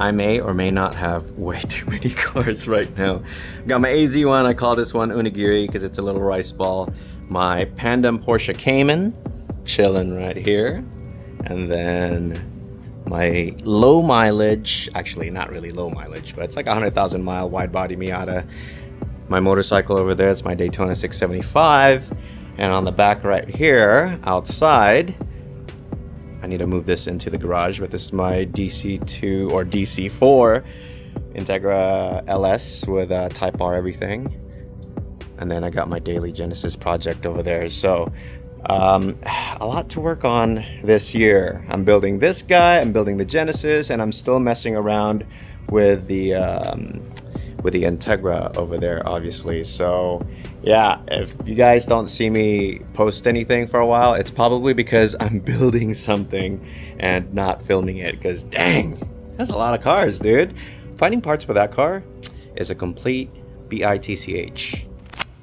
I may or may not have way too many cars right now. Got my AZ1, I call this one Onigiri because it's a little rice ball. My Pandem Porsche Cayman, chilling right here. And then my low mileage, actually not really low mileage, but it's like a 100,000 mile wide body Miata. My motorcycle over there, it's my Daytona 675. And on the back right here, outside, I need to move this into the garage, but this is my DC2 or DC4 Integra LS with a Type R everything. And then I got my daily Genesis project over there. So um, a lot to work on this year. I'm building this guy, I'm building the Genesis, and I'm still messing around with the um, with the Integra over there, obviously. So, yeah, if you guys don't see me post anything for a while, it's probably because I'm building something and not filming it. Because, dang, that's a lot of cars, dude. Finding parts for that car is a complete bitch.